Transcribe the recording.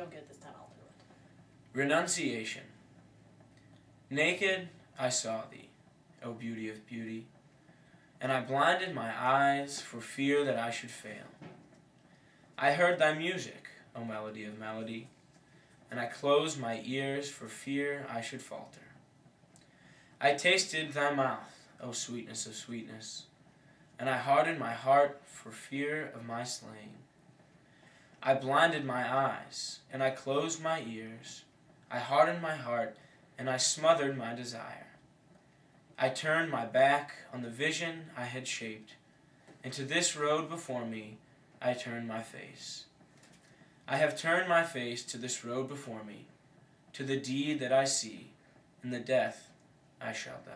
don't get it this time, I'll do it. Renunciation. Naked I saw thee, O beauty of beauty, and I blinded my eyes for fear that I should fail. I heard thy music, O melody of melody, and I closed my ears for fear I should falter. I tasted thy mouth, O sweetness of sweetness, and I hardened my heart for fear of my slaying. I blinded my eyes, and I closed my ears. I hardened my heart, and I smothered my desire. I turned my back on the vision I had shaped, and to this road before me I turned my face. I have turned my face to this road before me, to the deed that I see, and the death I shall die.